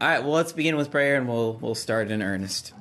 All right, well, let's begin with prayer and we'll, we'll start in earnest.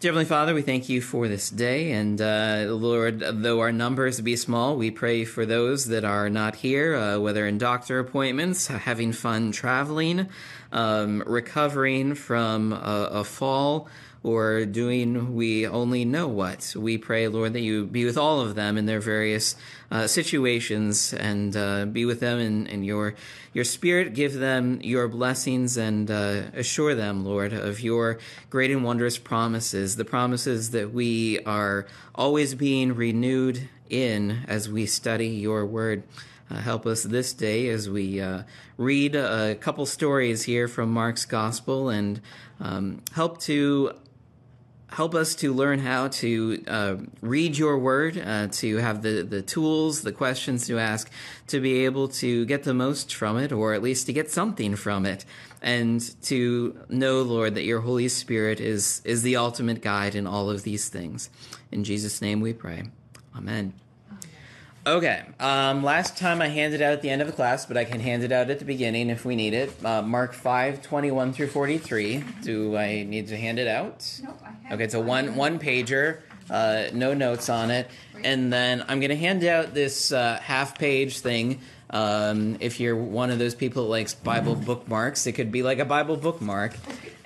Dear Heavenly Father, we thank you for this day. And uh, Lord, though our numbers be small, we pray for those that are not here, uh, whether in doctor appointments, having fun traveling, um, recovering from a, a fall, or doing we only know what. We pray, Lord, that you be with all of them in their various uh, situations and uh, be with them in, in, your your spirit. Give them your blessings and uh, assure them, Lord, of your great and wondrous promises, the promises that we are always being renewed in as we study your word. Uh, help us this day as we uh, read a couple stories here from Mark's Gospel and um, help to help us to learn how to uh, read your word, uh, to have the, the tools, the questions to ask, to be able to get the most from it, or at least to get something from it, and to know, Lord, that your Holy Spirit is, is the ultimate guide in all of these things. In Jesus' name we pray. Amen. Okay. Um, last time I handed out at the end of the class, but I can hand it out at the beginning if we need it. Uh, Mark 5, 21 through 43. Do I need to hand it out? Nope, I Okay, it's a one one pager, uh, no notes on it, and then I'm gonna hand out this uh, half page thing. Um, if you're one of those people that likes Bible bookmarks, it could be like a Bible bookmark,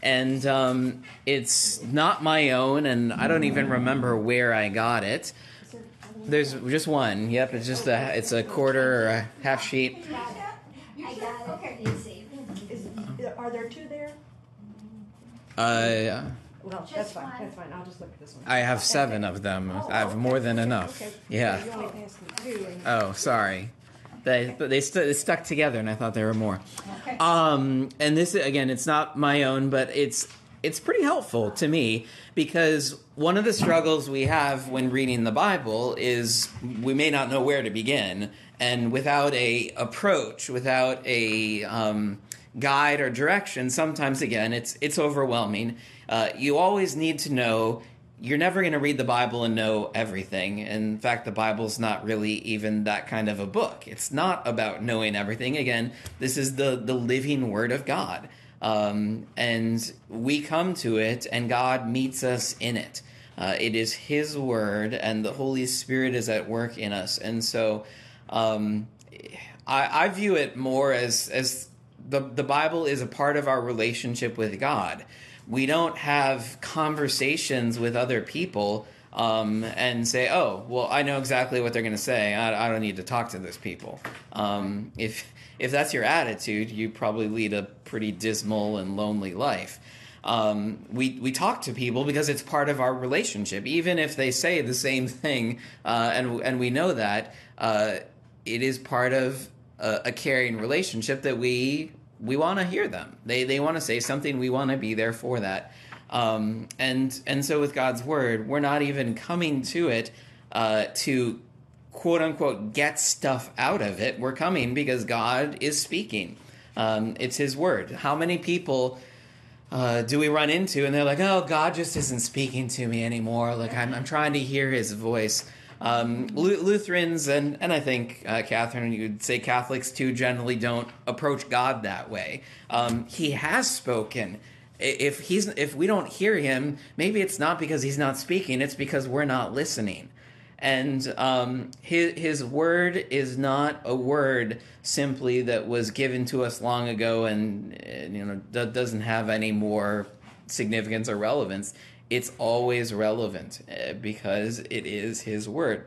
and um, it's not my own, and I don't even remember where I got it. There's just one. Yep, it's just a it's a quarter or a half sheet. I got it. Okay. Are there two there? Uh, Well, that's fine, one. that's fine, I'll just look at this one. I have seven of them. I have more than enough. Okay. Yeah. You only passed me two. and- Oh, sorry. They but they, stu- they stuck together, and I thought there were more. Okay. Um, and this again, it's not my own, but it's it's pretty helpful to me because one of the struggles we have when reading the Bible is we may not know where to begin, and without a approach, without a um, guide or direction, sometimes again it's it's overwhelming. Uh, you always need to know you're never going to read the Bible and know everything. In fact, the Bible's not really even that kind of a book. It's not about knowing everything. Again, this is the the living Word of God, um, and we come to it, and God meets us in it. Uh, it is His Word, and the Holy Spirit is at work in us, and so. Um, I, I view it more as as the the Bible is a part of our relationship with God. We don't have conversations with other people um, and say, "Oh, well, I know exactly what they're going to say. I, I don't need to talk to those people." Um, if if that's your attitude, you probably lead a pretty dismal and lonely life. Um, we we talk to people because it's part of our relationship, even if they say the same thing, uh, and and we know that uh, it is part of a, a caring relationship that we we want to hear them. They they want to say something. We want to be there for that. Um, and and so with God's word, we're not even coming to it uh, to quote unquote get stuff out of it. We're coming because God is speaking. Um, it's His word. How many people? uh, do we run into and they're like oh god just isn't speaking to me anymore like i'm, I'm trying to hear his voice um, Lu- lutherans and, and i think uh, catherine you'd say catholics too generally don't approach god that way um, he has spoken if he's if we don't hear him maybe it's not because he's not speaking it's because we're not listening and um, his his word is not a word simply that was given to us long ago and you know do- doesn't have any more significance or relevance. It's always relevant uh, because it is his word.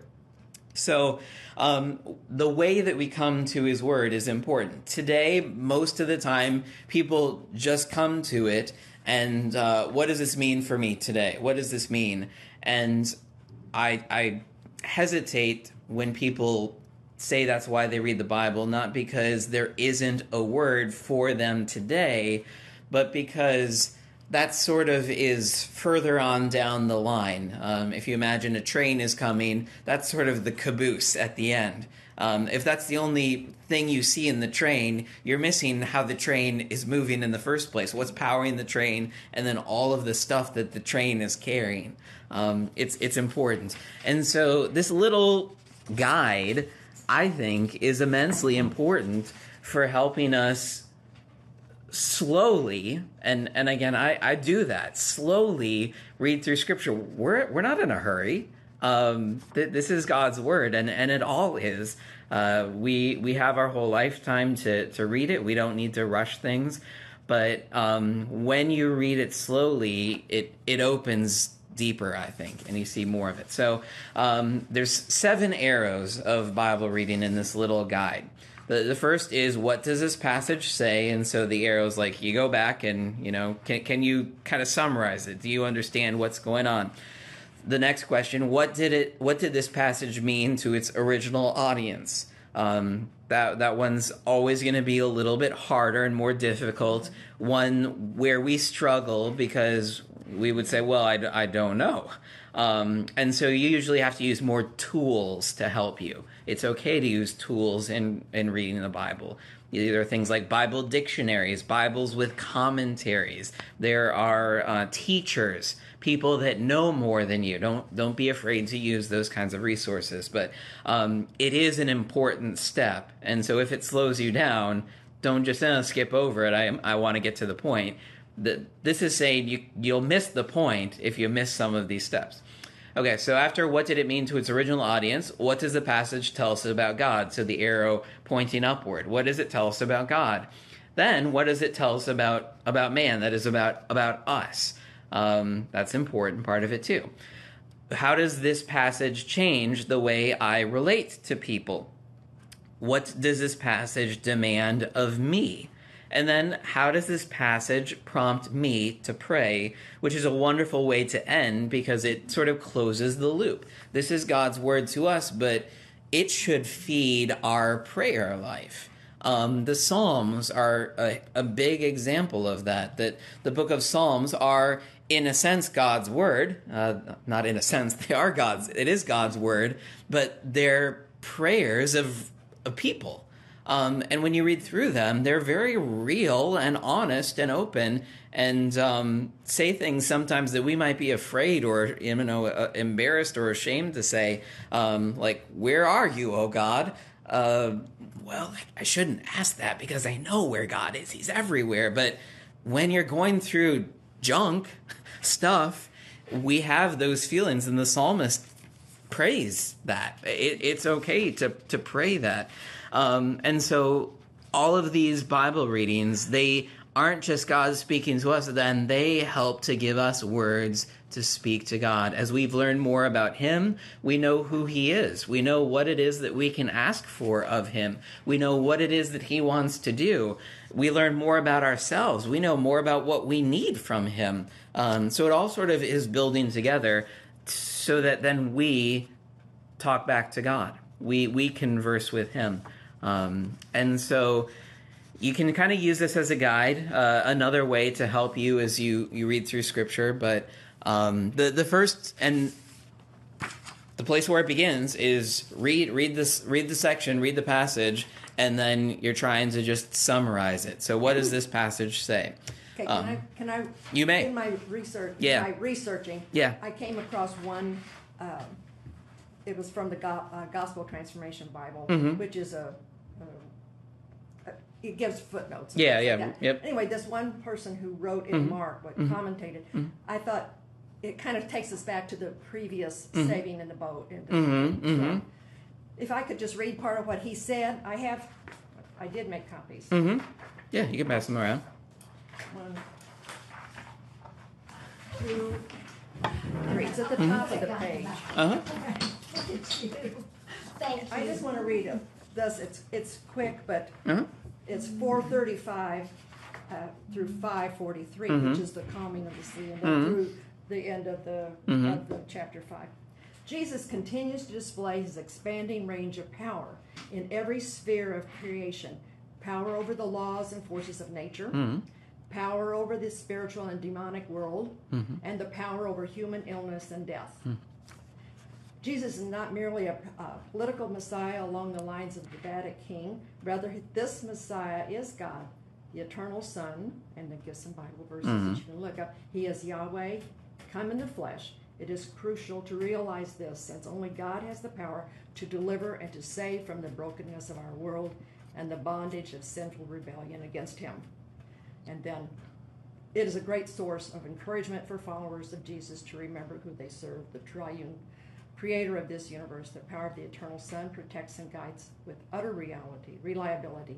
So, um, the way that we come to his word is important. Today, most of the time, people just come to it and uh, what does this mean for me today? What does this mean? And I, I hesitate when people say that's why they read the Bible, not because there isn't a word for them today, but because that sort of is further on down the line. Um, if you imagine a train is coming, that's sort of the caboose at the end. Um, if that's the only thing you see in the train, you're missing how the train is moving in the first place. What's powering the train, and then all of the stuff that the train is carrying. Um, it's it's important, and so this little guide, I think, is immensely important for helping us slowly and and again I, I do that slowly read through scripture we're we're not in a hurry um th- this is god's word and and it all is uh we we have our whole lifetime to to read it we don't need to rush things but um when you read it slowly it it opens deeper i think and you see more of it so um there's seven arrows of bible reading in this little guide the, the first is what does this passage say? And so the arrow's like you go back and you know can can you kind of summarize it? Do you understand what's going on? The next question: What did it? What did this passage mean to its original audience? Um, that that one's always going to be a little bit harder and more difficult. One where we struggle because we would say, "Well, I, I don't know," um, and so you usually have to use more tools to help you it's okay to use tools in, in reading the Bible. There are things like Bible dictionaries, Bibles with commentaries. There are uh, teachers, people that know more than you. Don't don't be afraid to use those kinds of resources. But um, it is an important step, and so if it slows you down, don't just uh, skip over it. I I want to get to the point. The, this is saying you you'll miss the point if you miss some of these steps. Okay, so after what did it mean to its original audience, what does the passage tell us about God? So the arrow pointing upward. What does it tell us about God? Then what does it tell us about about man? That is about about us. Um, that's important part of it too. How does this passage change the way I relate to people? What does this passage demand of me? And then, how does this passage prompt me to pray? Which is a wonderful way to end because it sort of closes the loop. This is God's word to us, but it should feed our prayer life. Um, the Psalms are a, a big example of that. That the book of Psalms are, in a sense, God's word. Uh, not in a sense, they are God's. It is God's word, but they're prayers of, of people um, and when you read through them, they're very real and honest and open, and um, say things sometimes that we might be afraid or you know uh, embarrassed or ashamed to say, um, like "Where are you, oh God?" Uh, well, I shouldn't ask that because I know where God is. He's everywhere. But when you're going through junk stuff, we have those feelings, and the psalmist prays that. It, it's okay to to pray that. Um, and so all of these Bible readings, they aren't just God speaking to us, then they help to give us words to speak to God. As we've learned more about Him, we know who He is. We know what it is that we can ask for of Him. We know what it is that He wants to do. We learn more about ourselves. We know more about what we need from Him. Um, so it all sort of is building together so that then we talk back to God. We, we converse with Him. Um, and so you can kind of use this as a guide, uh, another way to help you as you, you read through scripture. But um, the, the first and the place where it begins is read read this read the section, read the passage, and then you're trying to just summarize it. So what does this passage say? Okay, can um, I can I you may in my research yeah. my researching yeah I came across one um, it was from the Go- uh, Gospel Transformation Bible, mm-hmm. which is a it gives footnotes. Yeah, yeah, like yep. Anyway, this one person who wrote in mm-hmm. Mark, what mm-hmm. commentated, mm-hmm. I thought it kind of takes us back to the previous mm-hmm. saving in the boat. Mm-hmm, mm-hmm. if I could just read part of what he said, I have, I did make copies. Yeah, you can pass them around. One, two, three. It's at the top of the page. Uh huh. Thank you. I just want to read it. Thus, it's it's quick, but uh-huh. it's 435 uh, through 543, mm-hmm. which is the calming of the sea, and mm-hmm. through the end of the mm-hmm. of the chapter five. Jesus continues to display his expanding range of power in every sphere of creation power over the laws and forces of nature, mm-hmm. Power over the spiritual and demonic world, mm-hmm. and the power over human illness and death. Hmm. Jesus is not merely a, a, political Messiah along the lines of the Davidic king. Rather, this Messiah is God, the eternal Son, and it give some Bible verses mm-hmm. that you can look up. He is Yahweh, come in the flesh. It is crucial to realize this, since only God has the power to deliver and to save from the brokenness of our world and the bondage of sinful rebellion against Him. And then it is a great source of encouragement for followers of Jesus to remember who they serve. The triune creator of this universe, the power of the eternal Son, protects and guides with utter reality, reliability,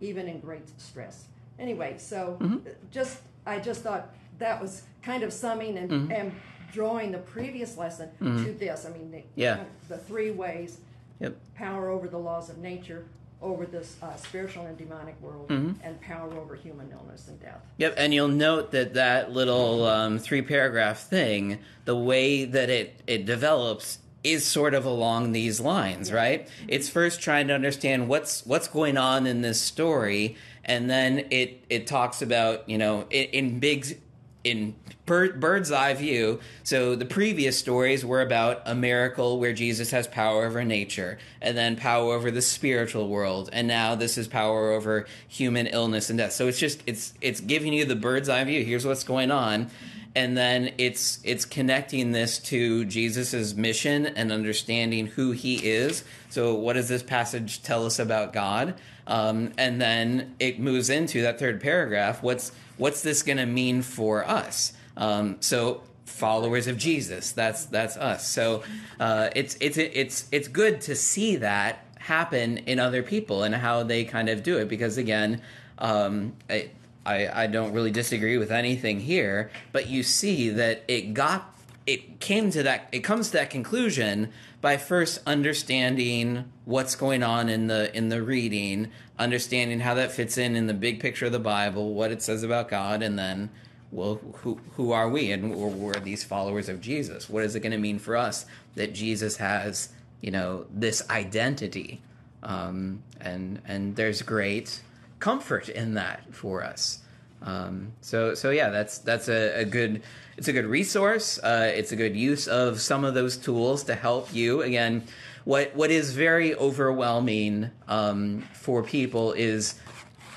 even in great stress. Anyway, so Mhm. just I just thought that was kind of summing and, Mhm. and drawing the previous lesson Mhm. to this. I mean, the, Yeah. the three ways Yep. power over the laws of nature, over this uh, spiritual and demonic world, Mhm. and power over human illness and death. Yep, and you'll note that that little um, three paragraph thing, the way that it, it develops is sort of along these lines, right? It's first trying to understand what's what's going on in this story, and then it it talks about you know in, in big in bird, bird's eye view. So the previous stories were about a miracle where Jesus has power over nature, and then power over the spiritual world, and now this is power over human illness and death. So it's just it's it's giving you the bird's eye view. Here's what's going on, and then it's it's connecting this to Jesus's mission and understanding who he is. So what does this passage tell us about God? Um, and then it moves into that third paragraph. What's what's this going to mean for us? Um, so followers of Jesus, that's that's us. So uh, it's it's it's it's good to see that happen in other people and how they kind of do it because again, um, I, I I don't really disagree with anything here, but you see that it got it came to that it comes to that conclusion by first understanding what's going on in the in the reading understanding how that fits in in the big picture of the bible what it says about god and then well who who are we and we're, these followers of jesus what is it going to mean for us that jesus has you know this identity um, and and there's great comfort in that for us um, so so yeah, that's that's a, a good it's a good resource. Uh, it's a good use of some of those tools to help you. Again, what what is very overwhelming um, for people is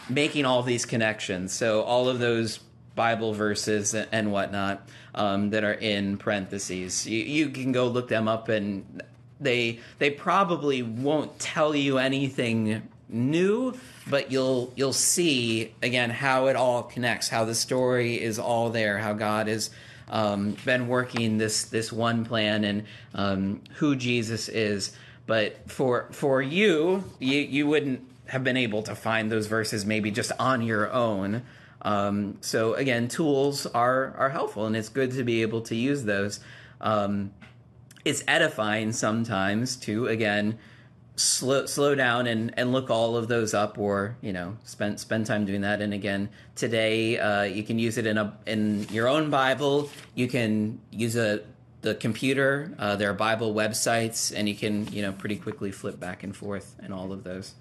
making all these connections. So all of those Bible verses and whatnot um, that are in parentheses, you, you can go look them up, and they they probably won't tell you anything new but you'll you'll see again how it all connects how the story is all there how god has um, been working this this one plan and um, who jesus is. But for for you you you wouldn't have been able to find those verses maybe just on your own. Um, so again tools are are helpful and it's good to be able to use those. Um, it's edifying sometimes to again slow slow down and, and look all of those up or you know spend spend time doing that. And again today uh, you can use it in a in your own bible. You can use a the computer. Uh, there are bible websites and you can you know pretty quickly flip back and forth and all of those.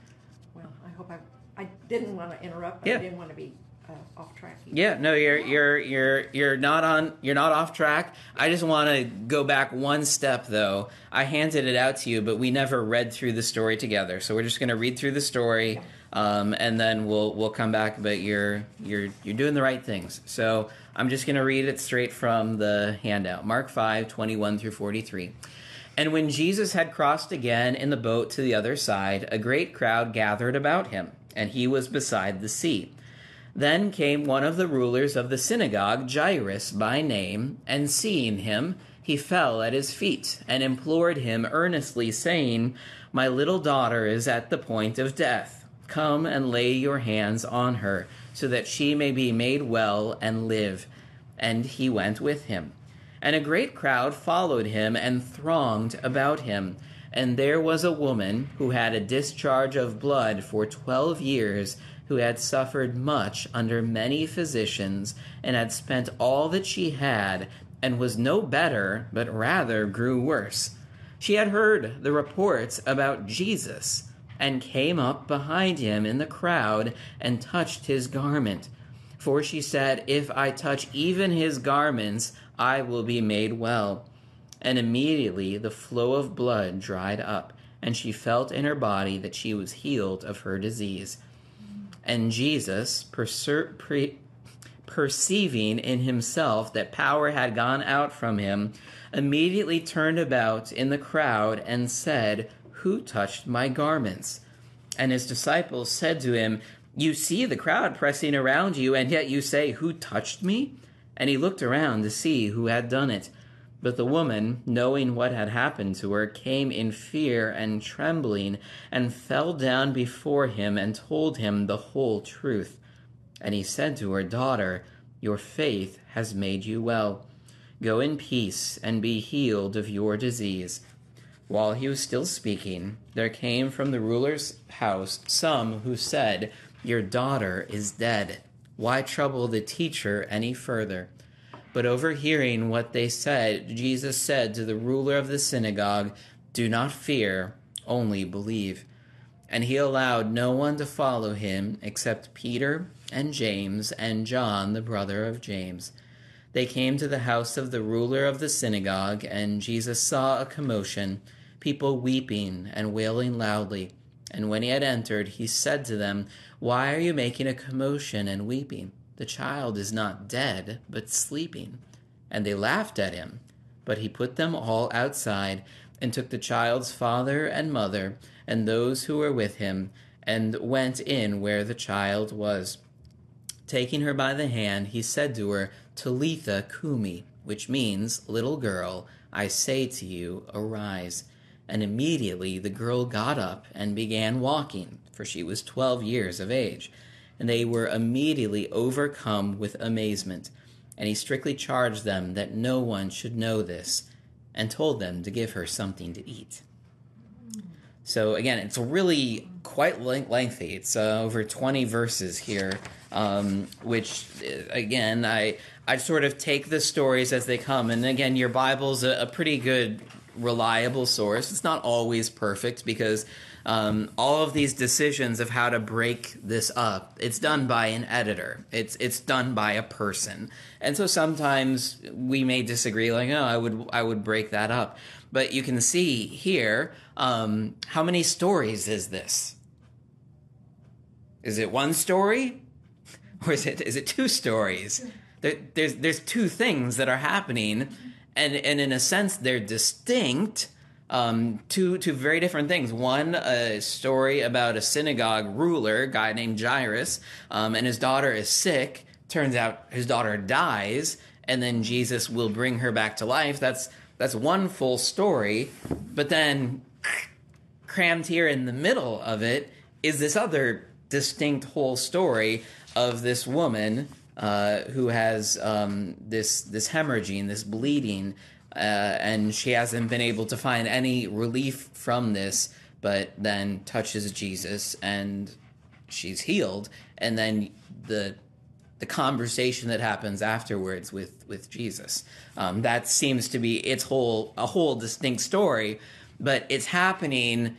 Well, I hope I, I didn't want to interrupt, but Yeah. I didn't want to be uh, off track. either. Yeah, no, you're you're you're you're not on you're not off track. I just want to go back one step though. I handed it out to you, but we never read through the story together. So we're just going to read through the story, um, and then we'll we'll come back. But you're you're you're doing the right things. So I'm just going to read it straight from the handout. Mark 5, 21 through 43. And when Jesus had crossed again in the boat to the other side, a great crowd gathered about him, and he was beside the sea. Then came one of the rulers of the synagogue, Jairus by name, and seeing him, he fell at his feet and implored him earnestly, saying, My little daughter is at the point of death. Come and lay your hands on her, so that she may be made well and live. And he went with him. And a great crowd followed him and thronged about him. And there was a woman who had a discharge of blood for twelve years, who had suffered much under many physicians, and had spent all that she had, and was no better, but rather grew worse. She had heard the reports about Jesus, and came up behind him in the crowd, and touched his garment. For she said, If I touch even his garments, I will be made well. And immediately the flow of blood dried up, and she felt in her body that she was healed of her disease. And Jesus, perser- pre- perceiving in himself that power had gone out from him, immediately turned about in the crowd and said, Who touched my garments? And his disciples said to him, You see the crowd pressing around you, and yet you say, Who touched me? And he looked around to see who had done it. But the woman, knowing what had happened to her, came in fear and trembling, and fell down before him and told him the whole truth. And he said to her, Daughter, your faith has made you well. Go in peace and be healed of your disease. While he was still speaking, there came from the ruler's house some who said, Your daughter is dead. Why trouble the teacher any further? But overhearing what they said, Jesus said to the ruler of the synagogue, Do not fear, only believe. And he allowed no one to follow him except Peter and James and John, the brother of James. They came to the house of the ruler of the synagogue, and Jesus saw a commotion, people weeping and wailing loudly. And when he had entered, he said to them, Why are you making a commotion and weeping? The child is not dead, but sleeping. And they laughed at him. But he put them all outside, and took the child's father and mother, and those who were with him, and went in where the child was. Taking her by the hand, he said to her, Talitha Kumi, which means, Little girl, I say to you, arise. And immediately the girl got up and began walking, for she was twelve years of age and they were immediately overcome with amazement. And he strictly charged them that no one should know this, and told them to give her something to eat. So again, it's really quite lengthy. It's uh, over 20 verses here, um, which uh, again, I I sort of take the stories as they come. And again, your Bible's a, a pretty good, reliable source. It's not always perfect because um, all of these decisions of how to break this up it's done by an editor. It's it's done by a person. And so sometimes we may disagree like oh i would i would break that up. But you can see here um, how many stories is this? Is it one story? Or is it is it two stories? There, there's there's two things that are happening and and in a sense they're distinct um, two two very different things. One, a story about a synagogue ruler, a guy named Jairus, um, and his daughter is sick. Turns out his daughter dies, and then Jesus will bring her back to life. That's that's one full story. But then, crammed here in the middle of it is this other distinct whole story of this woman uh, who has um, this this hemorrhaging, this bleeding uh, and she hasn't been able to find any relief from this, but then touches Jesus and she's healed, and then the the conversation that happens afterwards with with Jesus. Um, that seems to be its whole a whole distinct story, but it's happening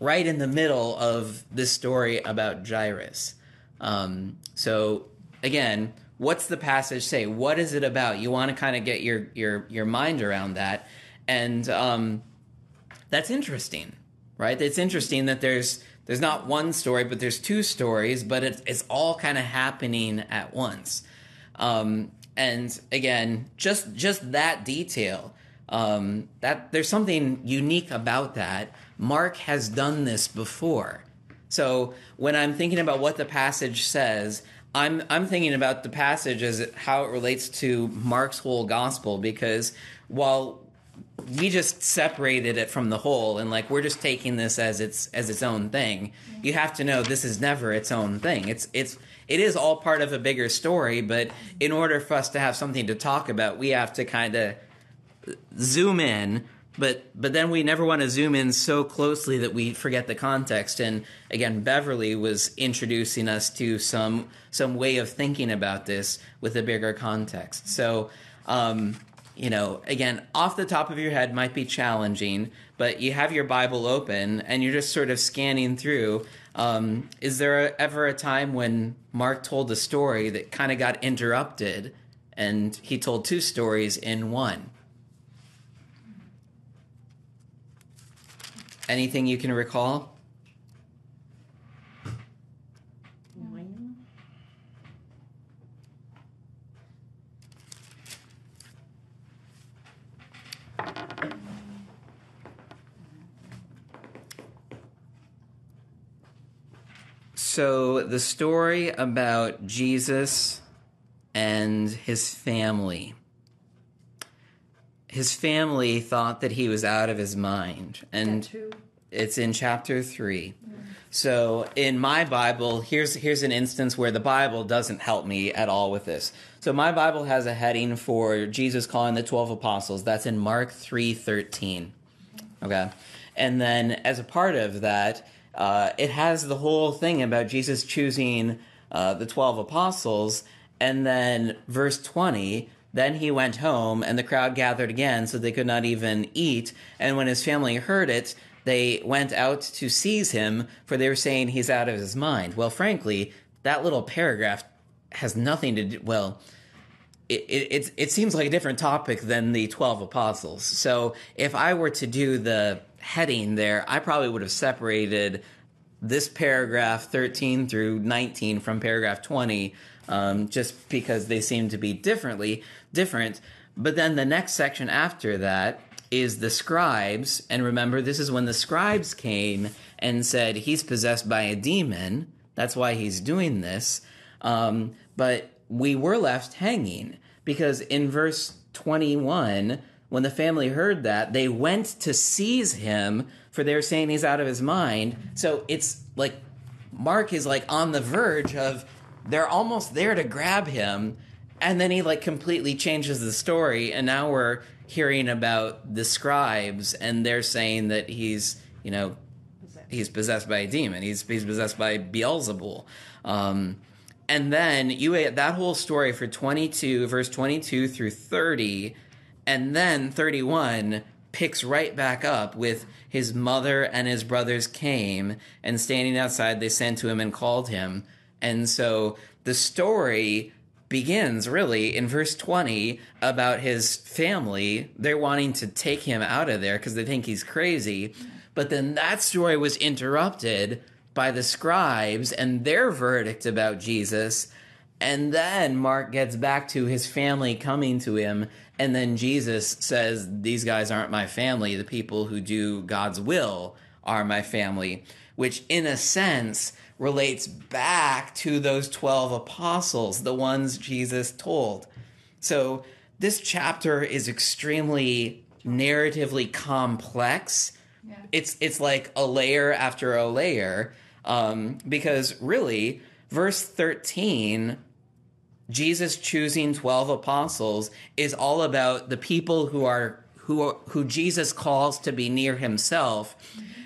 right in the middle of this story about Jairus. Um, so again, what's the passage say? What is it about? You want to kind of get your your your mind around that, and um, that's interesting, right? It's interesting that there's there's not one story, but there's two stories, but it's it's all kind of happening at once. Um, and again, just just that detail. Um, that there's something unique about that. Mark has done this before. So when I'm thinking about what the passage says, I'm I'm thinking about the passage as how it relates to Mark's whole gospel because while we just separated it from the whole and like we're just taking this as its as its own thing you have to know this is never its own thing. It's it's it is all part of a bigger story but in order for us to have something to talk about we have to kind of zoom in but but then we never want to zoom in so closely that we forget the context. And again beverly was introducing us to some some way of thinking about this with a bigger context. So um, you know again off the top of your head might be challenging but you have your bible open and you're just sort of scanning through. Um, is there ever a time when mark told a story that kind of got interrupted and he told two stories in one Anything you can recall? So the story about Jesus and his family. His family thought that he was out of his mind, and it's in chapter 3. So in my Bible, here's here's an instance where the Bible doesn't help me at all with this. So my Bible has a heading for Jesus calling the 12 apostles. That's in Mark 3:13. Okay. And then as a part of that, uh, it has the whole thing about Jesus choosing uh, the 12 apostles and then verse 20 then he went home, and the crowd gathered again, so they could not even eat. And when his family heard it, they went out to seize him, for they were saying he's out of his mind. Well, frankly, that little paragraph has nothing to do. Well, it, it, it, seems like a different topic than the 12 apostles. So if I were to do the heading there, I probably would have separated this paragraph 13 through 19 from paragraph 20 um, just because they seem to be differently different. But then the next section after that is the scribes, and remember, this is when the scribes came and said he's possessed by a demon. That's why he's doing this. Um, but we were left hanging because in verse 21, when the family heard that, they went to seize him for they're saying he's out of his mind. So it's like Mark is like on the verge of they're almost there to grab him and then he like completely changes the story and now we're hearing about the scribes and they're saying that he's you know he's possessed by a demon. He's he's possessed by beelzebul. Um, and then you had that whole story for 22 verse 22 through 30 and then 31 picks right back up with his mother and his brothers came and standing outside they sent to him and called him and so the story begins really in verse 20 about his family. They're wanting to take him out of there because they think he's crazy. But then that story was interrupted by the scribes and their verdict about Jesus. And then Mark gets back to his family coming to him. And then Jesus says, These guys aren't my family. The people who do God's will are my family, which in a sense relates back to those 12 apostles, the ones Jesus told. So this chapter is extremely narratively complex. Yeah. It's it's like a layer after a layer um, because really verse 13 Jesus choosing 12 apostles is all about the people who are who are, who Jesus calls to be near himself. Mm-hmm.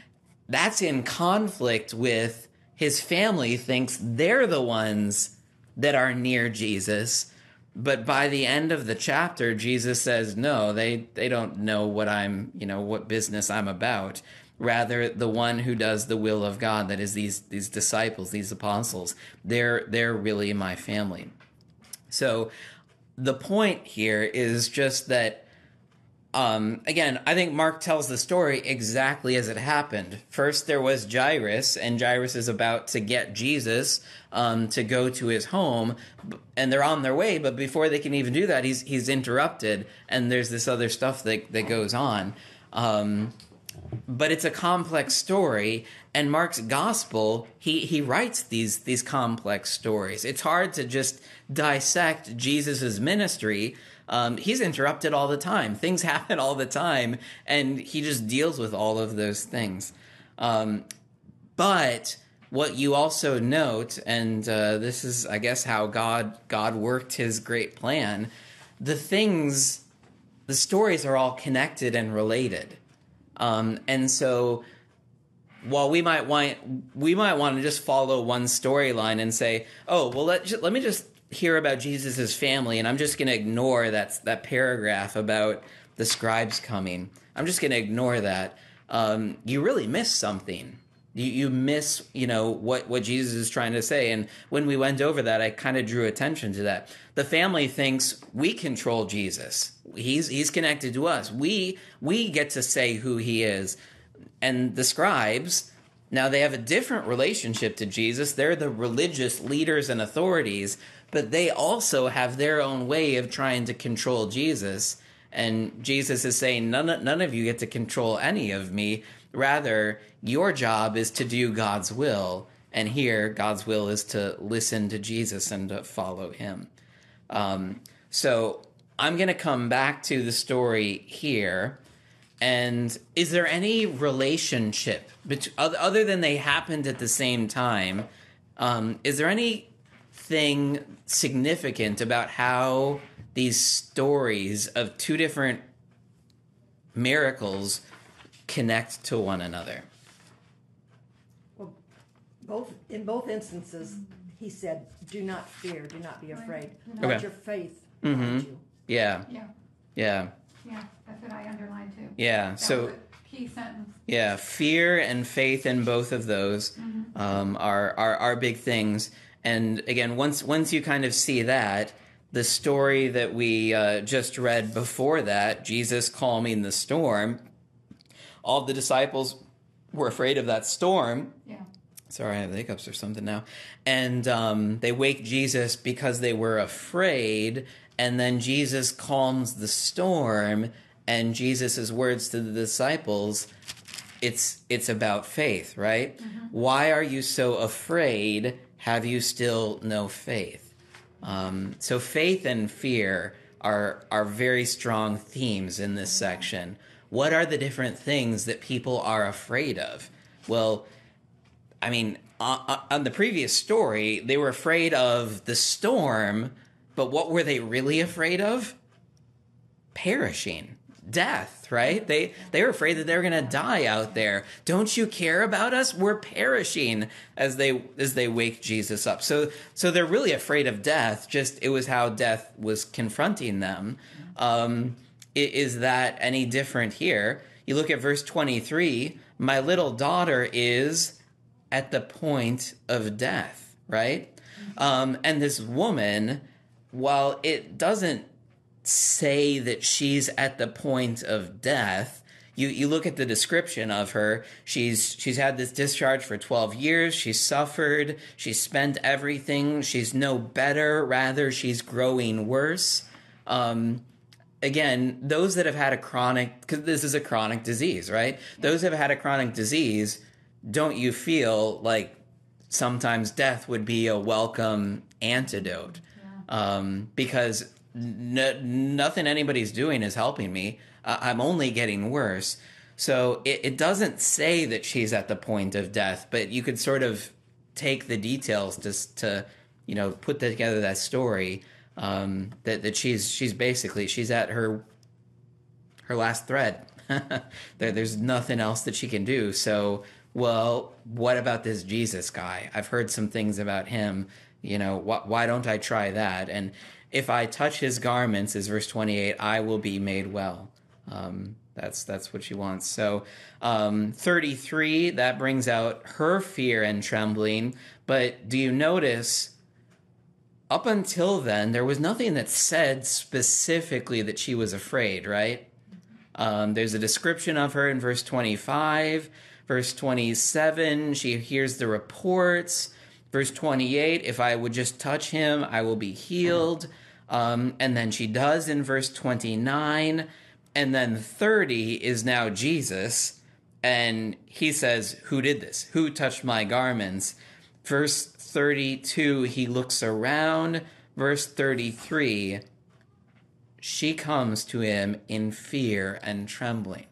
That's in conflict with his family thinks they're the ones that are near Jesus. But by the end of the chapter, Jesus says, no, they, they don't know what I'm, you know, what business I'm about. Rather, the one who does the will of God, that is these, these disciples, these apostles, they're, they're really my family. So the point here is just that um, again, I think Mark tells the story exactly as it happened. First, there was Jairus, and Jairus is about to get Jesus um, to go to his home, and they're on their way. But before they can even do that, he's he's interrupted, and there's this other stuff that that goes on. Um, but it's a complex story, and Mark's gospel he he writes these these complex stories. It's hard to just dissect Jesus's ministry um, he's interrupted all the time. Things happen all the time, and he just deals with all of those things. Um, but what you also note, and uh, this is, I guess, how God God worked His great plan. The things, the stories are all connected and related, um, and so while we might want we might want to just follow one storyline and say, oh well, let let me just hear about Jesus' family, and I'm just going to ignore that that paragraph about the scribes coming. I'm just going to ignore that. Um, you really miss something. You, you miss, you know, what, what Jesus is trying to say. And when we went over that, I kind of drew attention to that. The family thinks we control Jesus. He's he's connected to us. We we get to say who he is. And the scribes, now they have a different relationship to Jesus. They're the religious leaders and authorities, but they also have their own way of trying to control Jesus. And Jesus is saying, none, none of you get to control any of me. Rather, your job is to do God's will. And here, God's will is to listen to Jesus and to follow him. Um, so I'm going to come back to the story here. And is there any relationship bet- other than they happened at the same time? Um, is there anything significant about how these stories of two different miracles connect to one another? Well, both in both instances, he said, "Do not fear, do not be afraid. Let Okay. your faith Mhm. you." Yeah, Yeah, yeah, yeah, that's what I underlined too. yeah. That So key sentence. Yeah, fear and faith in both of those um, are, are are big things. And again, once once you kind of see that, the story that we uh, just read before that, Jesus calming the storm, all the disciples were afraid of that storm. Yeah, Sorry, I have hiccups or something now. And um, they wake Jesus because they were afraid. And then Jesus calms the storm. And Jesus' words to the disciples, it's it's about faith, right? Why are you so afraid? Have you still no faith? Um, so faith and fear are are very strong themes in this section. What are the different things that people are afraid of? Well, I mean, on, on the previous story, they were afraid of the storm, but what were they really afraid of? Perishing, death, right? They they were afraid that they were going to die out there. Don't you care about us? We're perishing as they as they wake Jesus up. So so they're really afraid of death. Just it was how death was confronting them. Um, is that any different here? You look at verse twenty three. My little daughter is at the point of death, right? Um, and this woman, while it doesn't say that she's at the point of death, you, you look at the description of her. She's she's had this discharge for twelve years. She's suffered. She's spent everything. She's no better. Rather, she's growing worse. Um, again, those that have had a chronic, because this is a chronic disease, right? Those that have had a chronic disease, don't you feel like sometimes death would be a welcome antidote? Um, because n- nothing anybody's doing is helping me. Uh, I'm only getting worse. So it, it doesn't say that she's at the point of death, but you could sort of take the details just to, you know, put together that story um, that that she's she's basically she's at her her last thread. there, there's nothing else that she can do. So, well, what about this Jesus guy? I've heard some things about him. You know, wh- why don't I try that? And if I touch his garments, is verse 28, I will be made well. Um, that's that's what she wants. So, um, 33 that brings out her fear and trembling. But do you notice? Up until then, there was nothing that said specifically that she was afraid, right? Um, there's a description of her in verse 25. Verse 27, she hears the reports. Verse 28, if I would just touch him, I will be healed. Um, and then she does in verse 29. And then 30 is now Jesus. And he says, Who did this? Who touched my garments? Verse 32, he looks around. Verse 33, she comes to him in fear and trembling.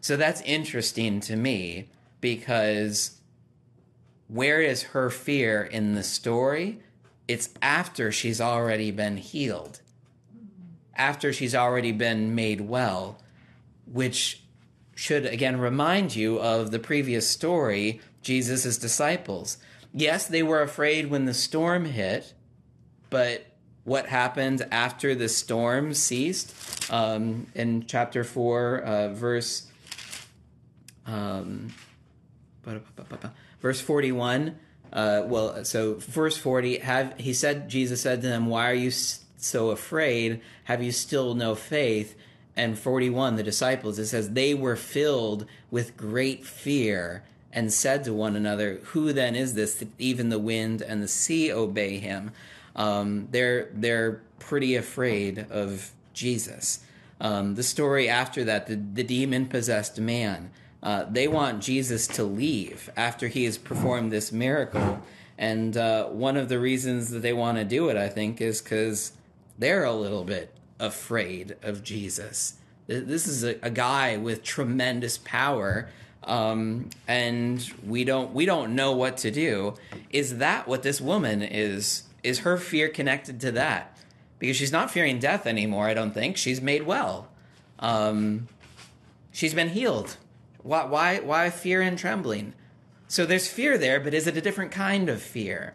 So that's interesting to me because where is her fear in the story? It's after she's already been healed, after she's already been made well, which should again remind you of the previous story Jesus' disciples. Yes, they were afraid when the storm hit, but what happened after the storm ceased um, in chapter 4 uh, verse um, verse 41 uh, well so verse 40 have he said jesus said to them why are you so afraid? Have you still no faith? And 41 the disciples it says they were filled with great fear and said to one another who then is this that even the wind and the sea obey him um, they're they're pretty afraid of Jesus. Um, the story after that, the, the demon possessed man, Uh, they want Jesus to leave after he has performed this miracle. And uh, one of the reasons that they want to do it, I think, is because they're a little bit afraid of Jesus. This is a, a guy with tremendous power, um, and we don't we don't know what to do. Is that what this woman is? Is her fear connected to that? Because she's not fearing death anymore. I don't think she's made well. Um, she's been healed. Why, why, why fear and trembling? So there's fear there, but is it a different kind of fear?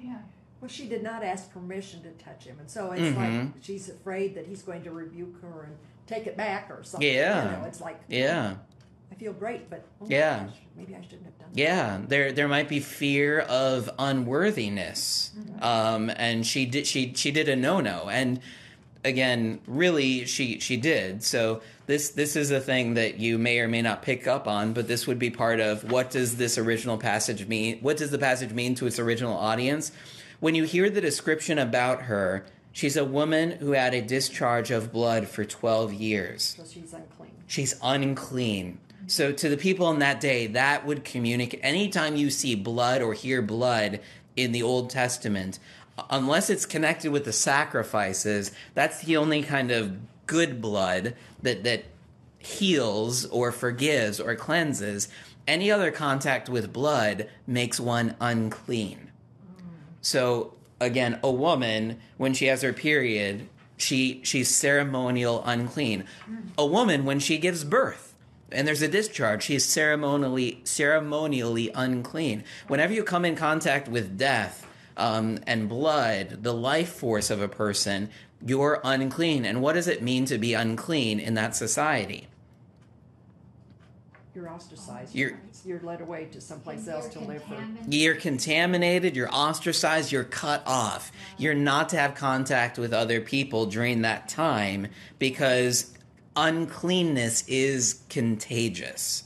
Yeah. Well, she did not ask permission to touch him, and so it's Mhm. like she's afraid that he's going to rebuke her and take it back or something. Yeah. You know, it's like, Yeah. I feel great, but oh Yeah. gosh, maybe I shouldn't have done that. Yeah, there there might be fear of unworthiness, um, and she did she she did a no no, and again, really she she did. So this this is a thing that you may or may not pick up on, but this would be part of what does this original passage mean? What does the passage mean to its original audience? When you hear the description about her, she's a woman who had a discharge of blood for twelve years So she's unclean. she's unclean. So to the people in that day, that would communicate. Anytime you see blood or hear blood in the Old Testament, unless it's connected with the sacrifices, that's the only kind of good blood that that heals or forgives or cleanses. Any other contact with blood makes one unclean. So again, a woman when she has her period, she she's ceremonial unclean. A woman when she gives birth and there's a discharge, she's ceremonially ceremonially unclean. Whenever you come in contact with death um, and blood, the life force of a person, you're unclean. And what does it mean to be unclean in that society? You're ostracized. You're- You're led away to someplace else to live for. You're contaminated, you're ostracized, you're cut off. You're not to have contact with other people during that time because uncleanness is contagious.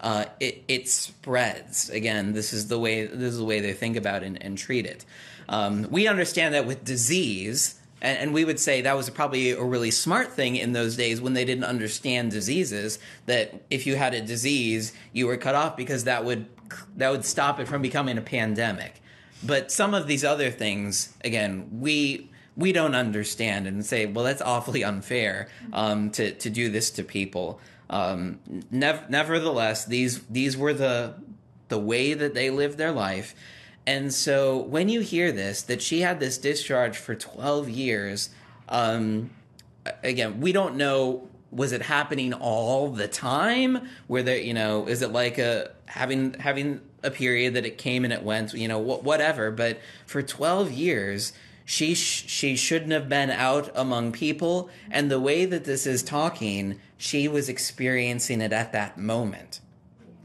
Uh, it, it spreads. Again, this is the way this is the way they think about and, and treat it. Um, we understand that with disease, and, and we would say that was probably a really smart thing in those days when they didn't understand diseases. That if you had a disease, you were cut off because that would that would stop it from becoming a pandemic. But some of these other things, again, we we don't understand and say, well, that's awfully unfair um, to to do this to people. Um, nev- nevertheless, these these were the the way that they lived their life. And so when you hear this, that she had this discharge for 12 years, um, again, we don't know was it happening all the time? Where there, you know, is it like a having having a period that it came and it went, you know, wh- whatever. But for 12 years, she sh- she shouldn't have been out among people, and the way that this is talking, she was experiencing it at that moment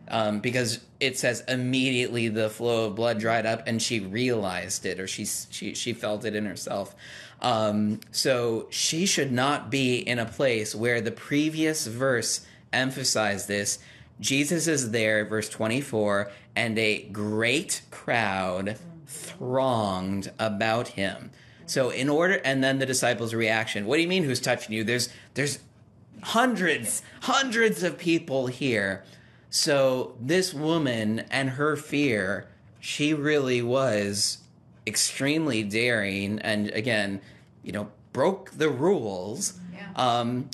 um, because it says immediately the flow of blood dried up and she realized it or she she she felt it in herself. Um, so she should not be in a place where the previous verse emphasized this. Jesus is there, verse 24, and a great crowd thronged about him. So in order and then the disciples' reaction, what do you mean who's touching you? There's there's hundreds, hundreds of people here. So this woman and her fear, she really was extremely daring and again, you know, broke the rules. Yeah. Um,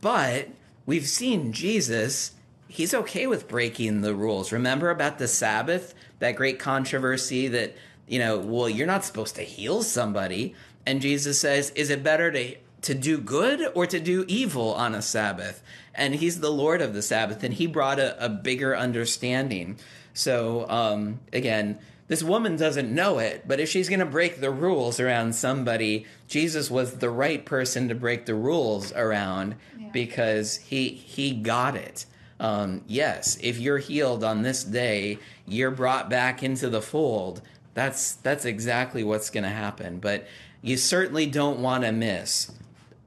but we've seen Jesus, he's okay with breaking the rules. Remember about the Sabbath, that great controversy that, you know, well, you're not supposed to heal somebody. And Jesus says, is it better to to do good or to do evil on a Sabbath? And he's the Lord of the Sabbath, and he brought a, a bigger understanding. So um, again, this woman doesn't know it, but if she's going to break the rules around somebody, Jesus was the right person to break the rules around Yeah. because he he got it. Um, yes, if you're healed on this day, you're brought back into the fold. That's that's exactly what's going to happen. But you certainly don't want to miss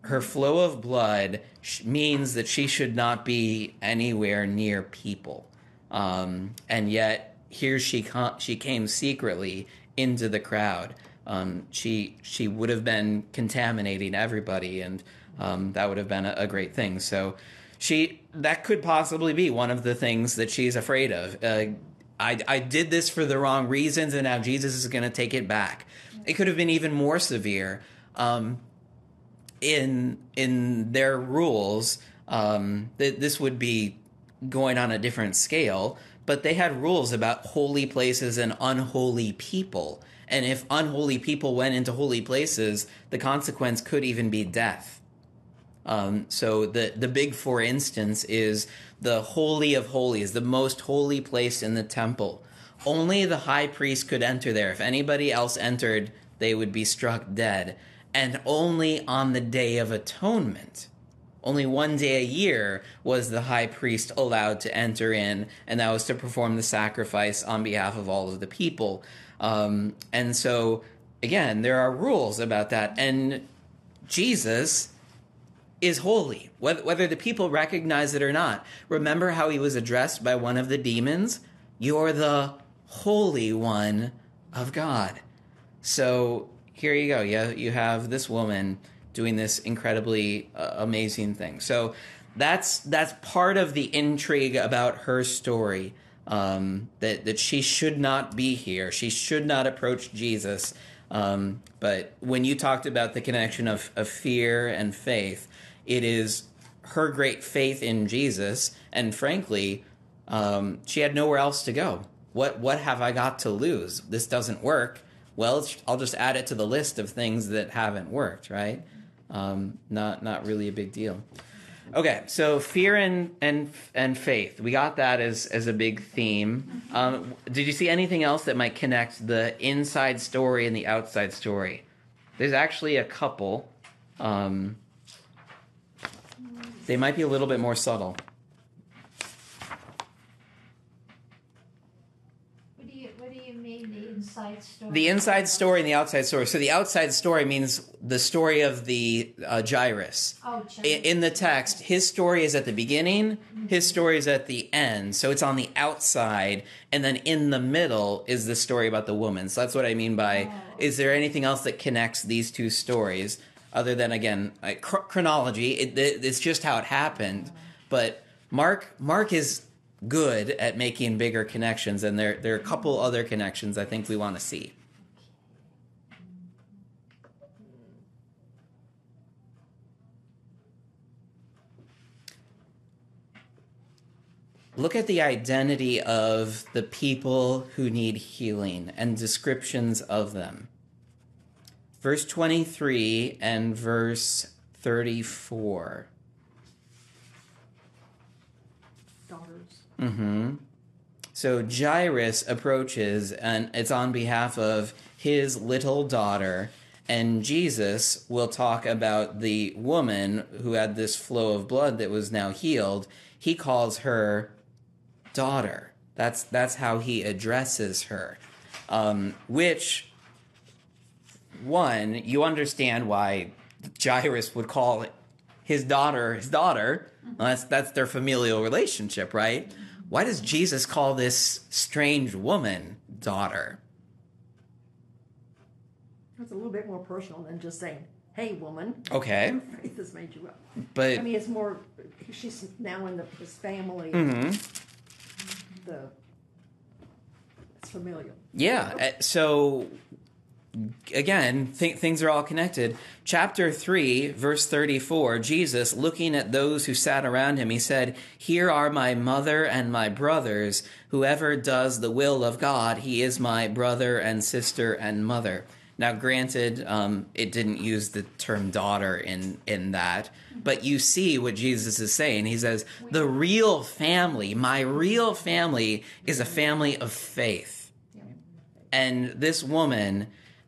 her flow of blood means that she should not be anywhere near people. Um, and yet here she com- she came secretly into the crowd. Um, she she would have been contaminating everybody, and um, that would have been a, a great thing. So she that could possibly be one of the things that she's afraid of. Uh, I I did this for the wrong reasons, and now Jesus is going to take it back. It could have been even more severe. Um, in in their rules, um, th- this would be going on a different scale. But they had rules about holy places and unholy people. And if unholy people went into holy places, the consequence could even be death. Um, so the the big, for instance, is the holy of holies, the most holy place in the temple. Only the high priest could enter there. If anybody else entered, they would be struck dead. And only on the day of atonement, only one day a year, was the high priest allowed to enter in, and that was to perform the sacrifice on behalf of all of the people. Um, and so, again, there are rules about that. And Jesus is holy, whether, whether the people recognize it or not. Remember how he was addressed by one of the demons? You're the Holy One of God. So here you go. You, you have this woman doing this incredibly uh, amazing thing. So that's that's part of the intrigue about her story. Um, that that she should not be here. She should not approach Jesus. Um, but when you talked about the connection of, of fear and faith, it is her great faith in Jesus, and frankly, um, she had nowhere else to go. What what have I got to lose? This doesn't work. Well, I'll just add it to the list of things that haven't worked. Right? Um, not not really a big deal. Okay, so fear and and and faith. We got that as as a big theme. Um, did you see anything else that might connect the inside story and the outside story? There's actually a couple. Um, they might be a little bit more subtle. What do you, what do you mean, the inside story? The inside story and the outside story. So the outside story means the story of the uh, Jairus. Oh, I- In the text, his story is at the beginning, his story is at the end. So it's on the outside, and then in the middle is the story about the woman. So that's what I mean by Oh. is there anything else that connects these two stories other than, again, uh, chro- chronology? It, it- it's just how it happened. But Mark, Mark is good at making bigger connections, and there, there are a couple other connections I think we want to see. look at the identity of the people who need healing and descriptions of them. Verse 23 and verse 34. Daughters. hmm So Jairus approaches, and it's on behalf of his little daughter. And Jesus will talk about the woman who had this flow of blood that was now healed. He calls her daughter. That's that's how he addresses her. Um, which one you understand why Jairus would call his daughter his daughter. Well, that's that's their familial relationship, right? Why does Jesus call this strange woman daughter? It's a little bit more personal than just saying, "Hey, woman, Okay, your faith has made you up." but I mean, it's more. She's now in the, his family. Mhm. The it's familial. Yeah. uh, So again, th- things are all connected. Chapter 3, verse 34, Jesus, looking at those who sat around him, he said, Here are my mother and my brothers. Whoever does the will of God, he is my brother and sister and mother. Now, granted, um, it didn't use the term daughter in, in that, but you see what Jesus is saying. He says, The real family, my real family, is a family of faith and this woman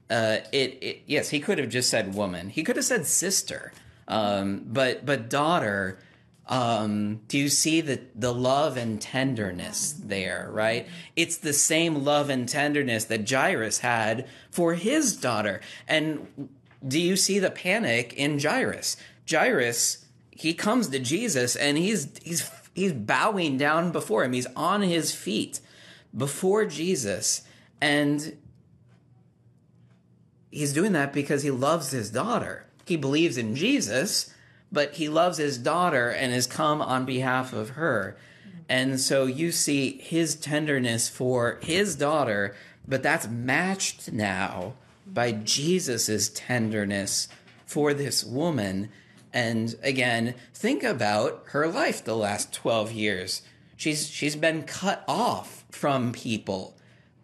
uh, it, it yes he could have just said woman. He could have said sister. Um, but but daughter um, do you see the the love and tenderness there right? It's the same love and tenderness that Jairus had for his daughter. And do you see the panic in Jairus? Jairus he comes to Jesus and he's he's he's bowing down before him. He's on his feet before Jesus. And he's doing that because he loves his daughter. He believes in Jesus, but he loves his daughter and has come on behalf of her. And so you see his tenderness for his daughter, but that's matched now by Jesus's tenderness for this woman. And again, think about her life the last 12 years. She's she's been cut off from people.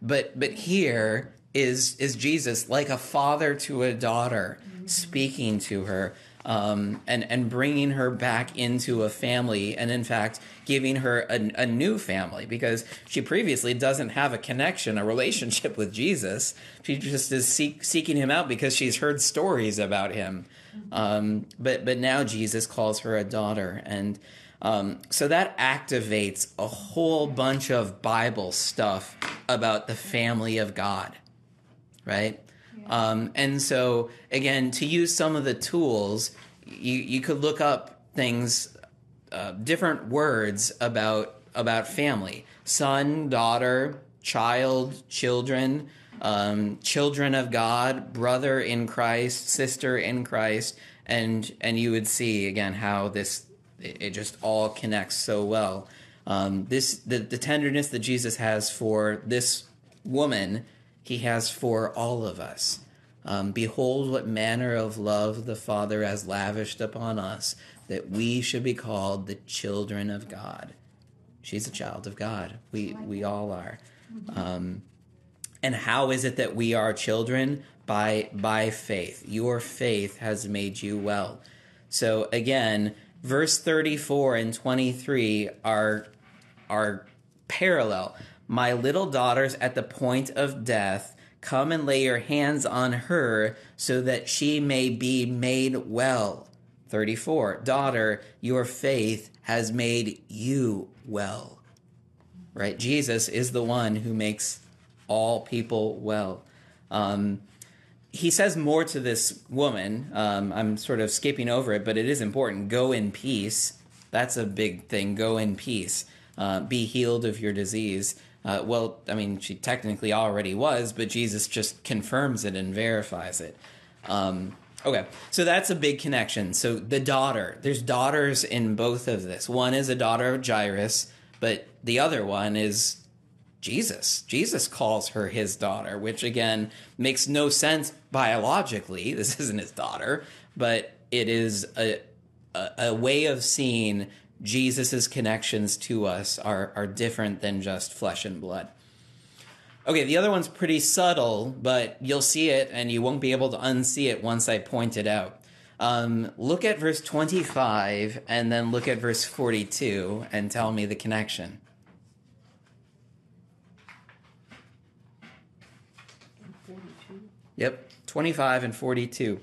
But but here is is Jesus like a father to a daughter speaking to her um, and and bringing her back into a family, and in fact giving her a, a new family because she previously doesn't have a connection, a relationship with Jesus. She just is seek, seeking him out because she's heard stories about him. Um, but but now Jesus calls her a daughter, and um, so that activates a whole bunch of Bible stuff about the family of God, right? Um, and so, again, to use some of the tools, you, you could look up things, uh, different words about about family: son, daughter, child, children, um, children of God, brother in Christ, sister in Christ, and and you would see again how this it, it just all connects so well. Um, this the, the tenderness that Jesus has for this woman he has for all of us. Um, Behold, what manner of love the Father has lavished upon us, that we should be called the children of God. She's a child of God. We we all are. Um, and how is it that we are children? By by faith. Your faith has made you well. So again, verse 34 and 23 are are parallel. My little daughter's at the point of death. Come and lay your hands on her so that she may be made well. 34. Daughter, your faith has made you well. Right? Jesus is the one who makes all people well. Um, he says more to this woman. Um, I'm sort of skipping over it, but it is important. Go in peace. That's a big thing. Go in peace. Uh, be healed of your disease. Uh, well, I mean, she technically already was, but Jesus just confirms it and verifies it. Um, okay, so that's a big connection. So the daughter, there's daughters in both of this. One is a daughter of Jairus, but the other one is Jesus. Jesus calls her his daughter, which again makes no sense biologically. This isn't his daughter, but it is a, a, a way of seeing Jesus's connections to us are, are different than just flesh and blood. Okay, the other one's pretty subtle, but you'll see it and you won't be able to unsee it once I point it out. Um, look at verse 25 and then look at verse 42 and tell me the connection. Yep, 25 and 42.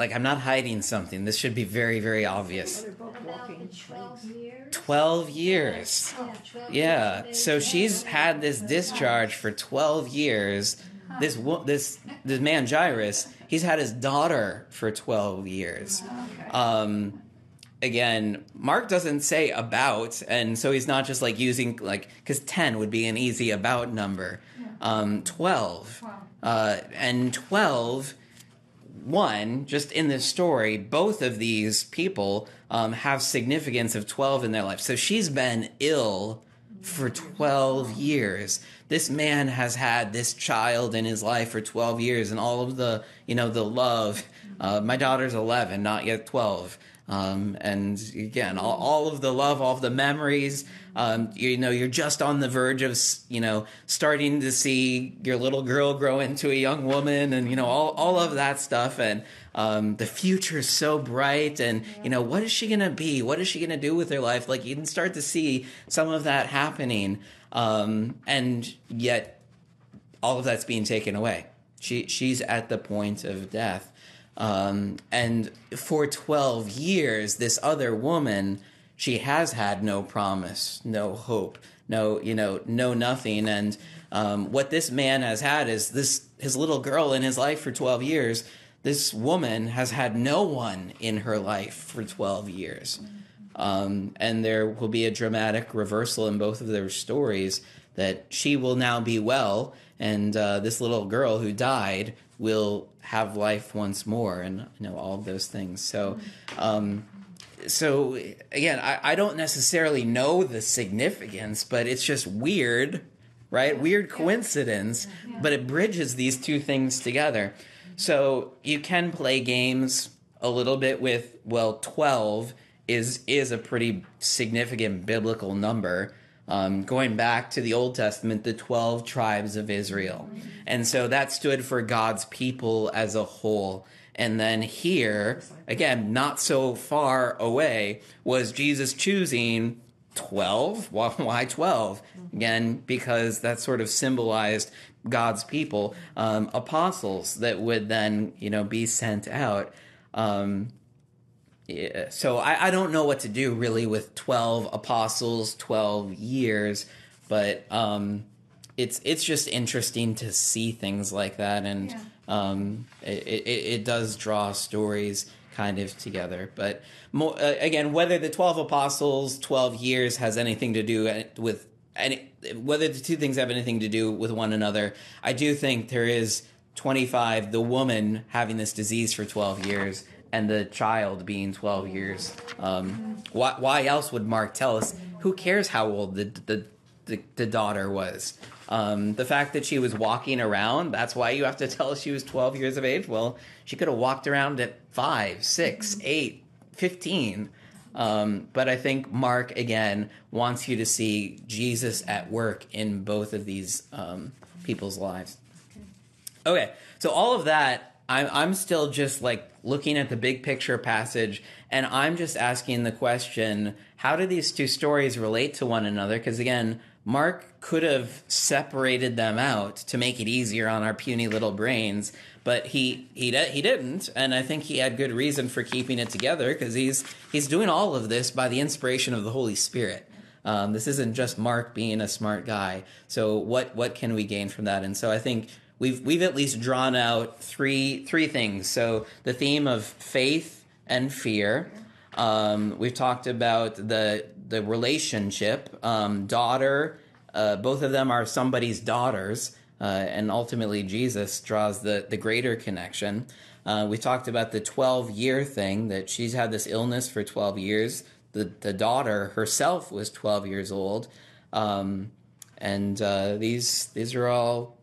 Like, I'm not hiding something. This should be very, very obvious. They're both About walking. the 12 years? Yeah, 12 Yeah. years. So she's had this discharge for 12 years. This wo- this this man Jairus, he's had his daughter for 12 years. Um again, Mark doesn't say about and so he's not just like using like cuz 10 would be an easy about number. Um 12. Wow. Uh and 12 one, just in this story, both of these people um, have significance of 12 in their life. So she's been ill for 12 years. This man has had this child in his life for 12 years and all of the, you know, the love. Uh, my daughter's 11, not yet 12. Um, and again, all, all of the love, all of the memories. Um, you know, you're just on the verge of, you know, starting to see your little girl grow into a young woman, and you know, all all of that stuff. And um, the future is so bright, and you know, what is she gonna be? What is she gonna do with her life? Like you can start to see some of that happening, um, and yet all of that's being taken away. She she's at the point of death. Um, and for 12 years, this other woman, she has had no promise, no hope, no you know, no nothing. And um, what this man has had is this his little girl in his life for twelve years. This woman has had no one in her life for twelve years. Um, and there will be a dramatic reversal in both of their stories that she will now be well, and uh, this little girl who died will have life once more, and you know all of those things. So, um, so again, I, I don't necessarily know the significance, but it's just weird, right? Weird coincidence, but it bridges these two things together. So you can play games a little bit with well, twelve is is a pretty significant biblical number. Um, going back to the Old Testament, the 12 tribes of Israel. And so that stood for God's people as a whole. And then here, again, not so far away, was Jesus choosing 12. Why 12? Again, because that sort of symbolized God's people, um, apostles that would then, you know, be sent out. Um, yeah, so I, I don't know what to do really with 12 apostles 12 years but um, it's it's just interesting to see things like that and Yeah. um, it, it, it does draw stories kind of together but more, uh, again whether the 12 apostles 12 years has anything to do with any whether the two things have anything to do with one another i do think there is 25 the woman having this disease for 12 years and the child being 12 years um, why, why else would mark tell us? Who cares how old the, the, the, the daughter was? Um, the fact that she was walking around that's why you have to tell us she was 12 years of age. Well she could have walked around at 5 6 8 15 um, but i think mark again wants you to see jesus at work in both of these um, people's lives. Okay, so all of that, I'm I'm still just like looking at the big picture passage, and I'm just asking the question: How do these two stories relate to one another? Because again, Mark could have separated them out to make it easier on our puny little brains, but he he he didn't, and I think he had good reason for keeping it together because he's he's doing all of this by the inspiration of the Holy Spirit. Um, this isn't just Mark being a smart guy. So what what can we gain from that? And so I think we've we've at least drawn out three three things. So the theme of faith and fear. Um, we've talked about the the relationship, um, daughter. Uh, both of them are somebody's daughters, uh, and ultimately Jesus draws the the greater connection. Uh, we talked about the twelve year thing that she's had this illness for twelve years. The the daughter herself was twelve years old, um, and uh, these these are all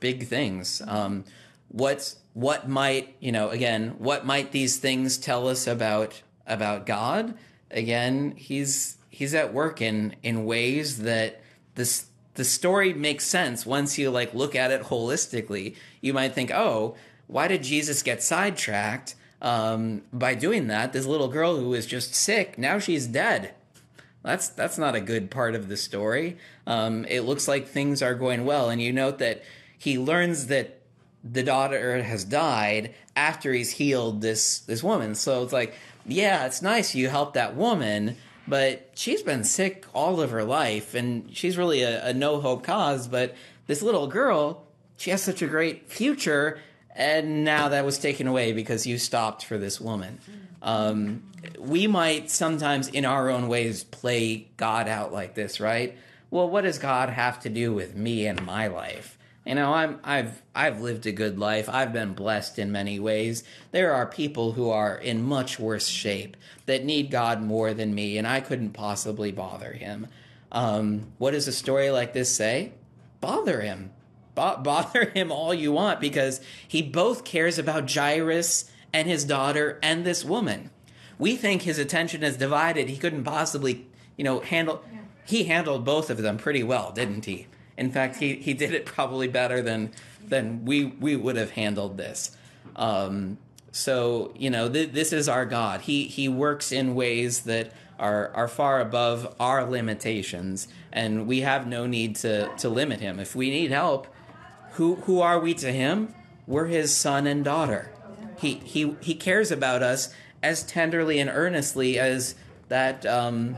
big things. Um, what what might you know again? What might these things tell us about about God? Again, he's he's at work in in ways that this the story makes sense once you like look at it holistically. You might think, oh, why did Jesus get sidetracked um, by doing that? This little girl who was just sick now she's dead. That's that's not a good part of the story. Um, it looks like things are going well, and you note that he learns that the daughter has died after he's healed this this woman. So it's like, yeah, it's nice you helped that woman, but she's been sick all of her life, and she's really a, a no hope cause. But this little girl, she has such a great future, and now that was taken away because you stopped for this woman. Um, we might sometimes, in our own ways, play God out like this, right? Well, what does God have to do with me and my life? You know, I'm I've I've lived a good life. I've been blessed in many ways. There are people who are in much worse shape that need God more than me, and I couldn't possibly bother him. Um, what does a story like this say? Bother him. Bo- bother him all you want because he both cares about Jairus and his daughter and this woman. We think his attention is divided. He couldn't possibly, you know, handle. He handled both of them pretty well, didn't he? In fact, he, he did it probably better than than we we would have handled this. Um, so you know, th- this is our God. He he works in ways that are are far above our limitations, and we have no need to to limit him. If we need help, who who are we to him? We're his son and daughter. He he he cares about us as tenderly and earnestly as that um,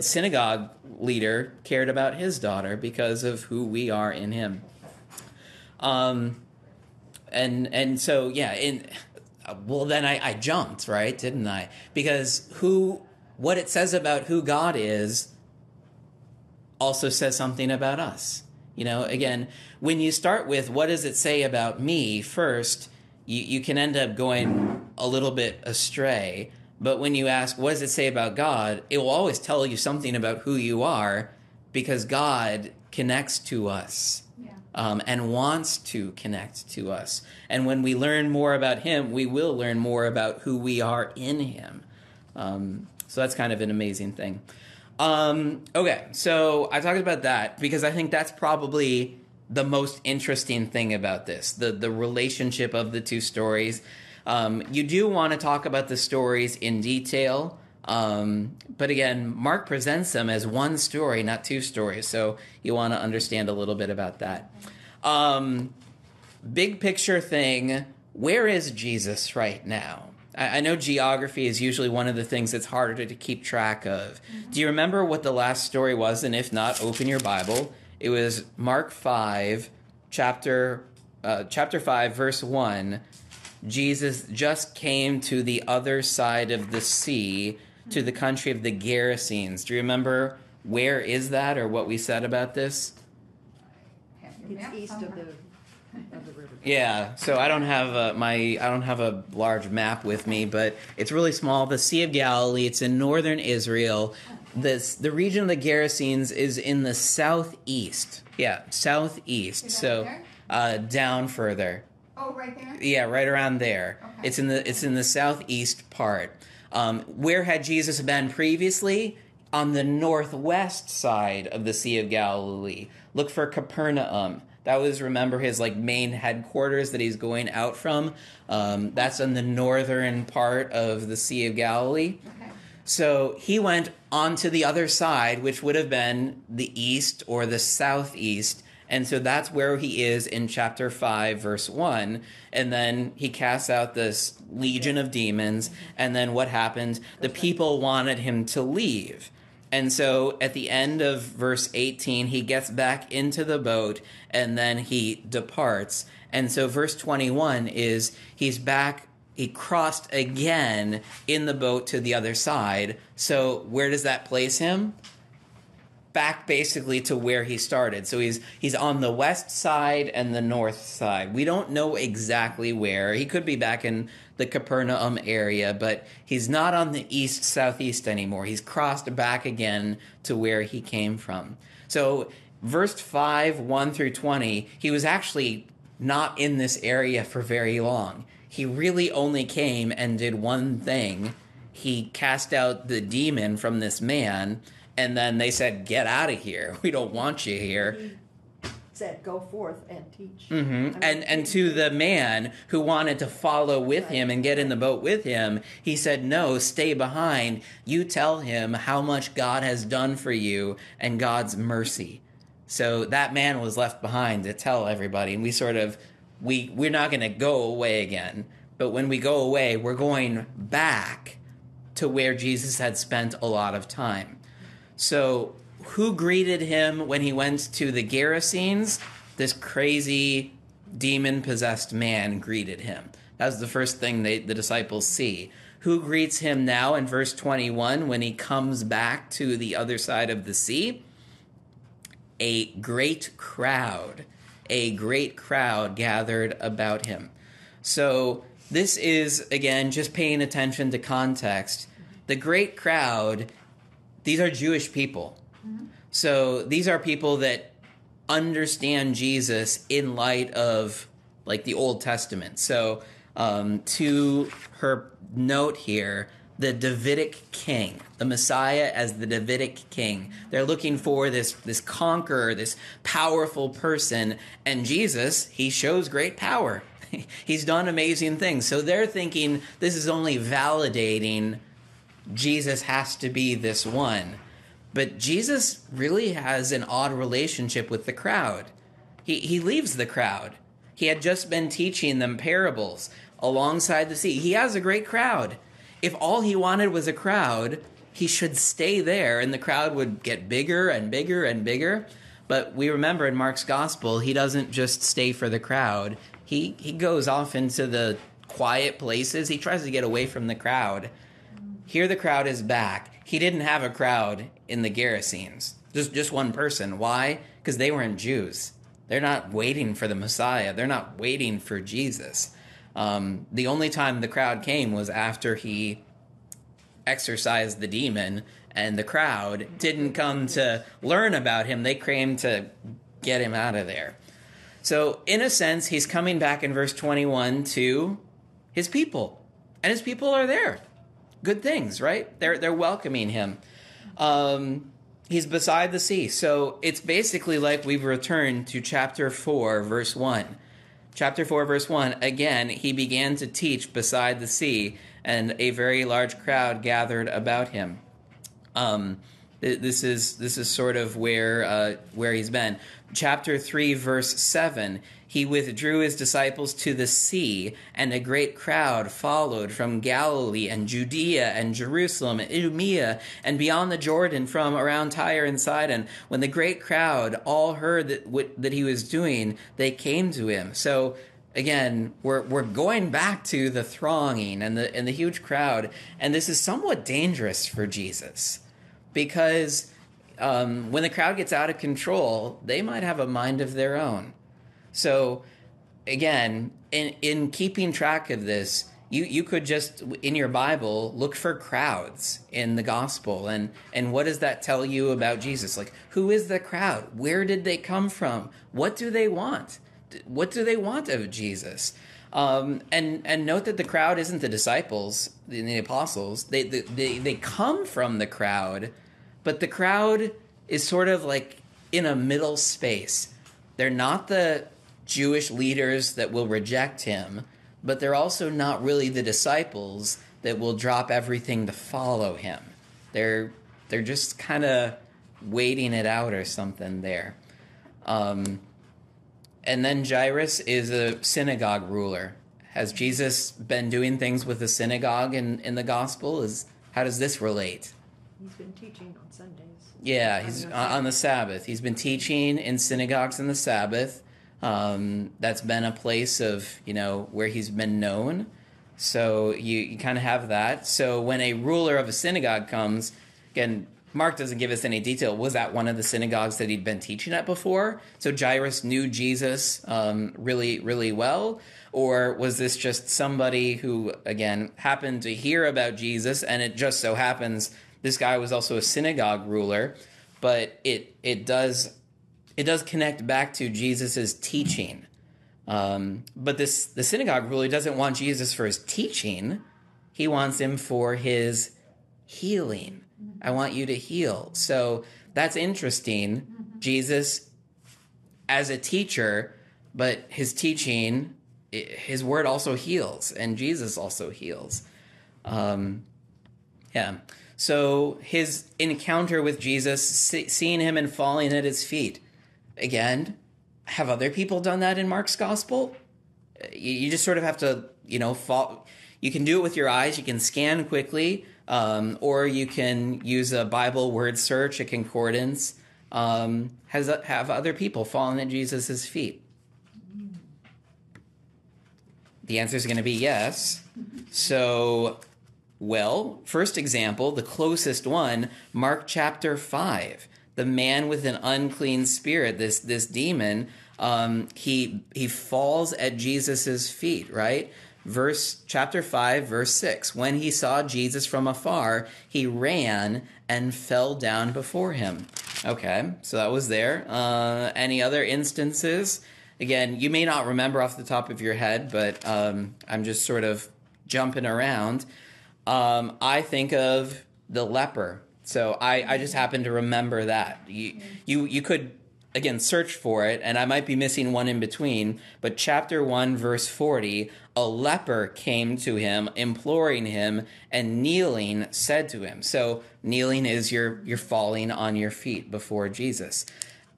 synagogue leader cared about his daughter because of who we are in him. Um, and and so yeah, in well then I, I jumped right, didn't I? Because who what it says about who God is also says something about us. You know, again, when you start with what does it say about me first, you, you can end up going a little bit astray. But when you ask, what does it say about God? It will always tell you something about who you are because God connects to us Yeah. um, and wants to connect to us. And when we learn more about Him, we will learn more about who we are in Him. Um, so that's kind of an amazing thing. Um, okay, so I talked about that because I think that's probably the most interesting thing about this the, the relationship of the two stories. Um, you do want to talk about the stories in detail. Um, but again, Mark presents them as one story, not two stories. So you want to understand a little bit about that. Um, big picture thing where is Jesus right now? I, I know geography is usually one of the things that's harder to keep track of. Do you remember what the last story was? And if not, open your Bible. It was Mark 5, chapter, uh, chapter 5, verse 1. Jesus just came to the other side of the sea, to the country of the Gerasenes. Do you remember where is that or what we said about this? It's east of the, of the river. Yeah, so I don't have a, my I don't have a large map with me, but it's really small. The Sea of Galilee. It's in northern Israel. This the region of the Gerasenes is in the southeast. Yeah, southeast. So uh, down further. Oh, right there? Yeah, right around there. Okay. It's in the it's in the southeast part. Um, where had Jesus been previously? On the northwest side of the Sea of Galilee. Look for Capernaum. That was remember his like main headquarters that he's going out from. Um, that's in the northern part of the Sea of Galilee. Okay. So he went onto the other side, which would have been the east or the southeast. And so that's where he is in chapter 5, verse 1. And then he casts out this legion of demons. And then what happened? The people wanted him to leave. And so at the end of verse 18, he gets back into the boat and then he departs. And so verse 21 is he's back he crossed again in the boat to the other side. So where does that place him? Back basically to where he started. So he's he's on the west side and the north side. We don't know exactly where. He could be back in the Capernaum area, but he's not on the east southeast anymore. He's crossed back again to where he came from. So verse 5 1 through 20, he was actually not in this area for very long. He really only came and did one thing. He cast out the demon from this man, and then they said, Get out of here. We don't want you here. He said, "Go forth and teach." hmm I mean, And and to the man who wanted to follow with him and get in the boat with him, he said, "No, stay behind. You tell him how much God has done for you and God's mercy." So that man was left behind to tell everybody, and we sort of we we're not going to go away again. But when we go away, we're going back to where Jesus had spent a lot of time. So, who greeted him when he went to the Gerasenes? This crazy demon possessed man greeted him. That's the first thing they, the disciples see. Who greets him now in verse 21 when he comes back to the other side of the sea? A great crowd. A great crowd gathered about him. So, this is, again, just paying attention to context. The great crowd, these are Jewish people. So, these are people that understand Jesus in light of like the Old Testament. So, um, to her note here, the Davidic king, the Messiah as the Davidic king. They're looking for this this conqueror, this powerful person, and Jesus, he shows great power. He's done amazing things. So they're thinking this is only validating Jesus has to be this one. But Jesus really has an odd relationship with the crowd. He, he leaves the crowd. He had just been teaching them parables alongside the sea. He has a great crowd. If all he wanted was a crowd, he should stay there and the crowd would get bigger and bigger and bigger. But we remember in Mark's gospel, he doesn't just stay for the crowd. He he goes off into the quiet places. He tries to get away from the crowd. Here the crowd is back. He didn't have a crowd in the Gerasenes. Just just one person. Why? Because they weren't Jews. They're not waiting for the Messiah. They're not waiting for Jesus. Um, the only time the crowd came was after he exorcised the demon, and the crowd didn't come to learn about him. They came to get him out of there. So, in a sense, he's coming back in verse 21 to his people, and his people are there. Good things, right? They're they're welcoming him. Um, he's beside the sea, so it's basically like we've returned to chapter four, verse one. Chapter 4, verse 1 Again, he began to teach beside the sea, and a very large crowd gathered about him. Um, th- this is this is sort of where uh, where he's been. Chapter three, verse seven. He withdrew his disciples to the sea, and a great crowd followed from Galilee and Judea and Jerusalem and Idumea and beyond the Jordan from around Tyre and Sidon. When the great crowd all heard that what, that he was doing, they came to him. So again, we're we're going back to the thronging and the and the huge crowd, and this is somewhat dangerous for Jesus because um, when the crowd gets out of control, they might have a mind of their own. So, again, in in keeping track of this, you you could just in your Bible look for crowds in the gospel, and and what does that tell you about Jesus? Like, who is the crowd? Where did they come from? What do they want? What do they want of Jesus? Um, and and note that the crowd isn't the disciples, the, the apostles. They, they they they come from the crowd, but the crowd is sort of like in a middle space. They're not the Jewish leaders that will reject him, but they're also not really the disciples that will drop everything to follow him. They're they're just kind of waiting it out or something there. Um, and then Jairus is a synagogue ruler. Has Jesus been doing things with the synagogue in, in the gospel? Is how does this relate? He's been teaching on Sundays. Yeah, he's On on the on the Sabbath. He's been teaching in synagogues on the Sabbath. Um, that's been a place of you know where he's been known. So you, you kind of have that. So when a ruler of a synagogue comes, again, Mark doesn't give us any detail. Was that one of the synagogues that he'd been teaching at before? So Jairus knew Jesus um, really, really well, or was this just somebody who, again, happened to hear about Jesus, and it just so happens this guy was also a synagogue ruler, but it it does it does connect back to Jesus's teaching. Um, but this the synagogue really doesn't want Jesus for his teaching; he wants him for his healing. I want you to heal. So that's interesting. Jesus, as a teacher, but his teaching, his word also heals, and Jesus also heals. Um, yeah. So his encounter with Jesus, see, seeing him and falling at his feet. Again, have other people done that in Mark's gospel? You, you just sort of have to, you know, fall. You can do it with your eyes. You can scan quickly, um, or you can use a Bible word search, a concordance. Um, has have other people fallen at Jesus' feet? The answer is going to be yes. So well, first example, the closest one, Mark chapter 5. The man with an unclean spirit, this this demon, um, he he falls at Jesus' feet, right? Verse chapter 5, verse 6. When he saw Jesus from afar, he ran and fell down before him. Okay, so that was there. Uh, any other instances? Again, you may not remember off the top of your head, but um, I'm just sort of jumping around um, I think of the leper. So I, I just happen to remember that. You, you you could again search for it, and I might be missing one in between. But chapter one, verse forty, a leper came to him, imploring him, and kneeling said to him. So kneeling is you're you're falling on your feet before Jesus,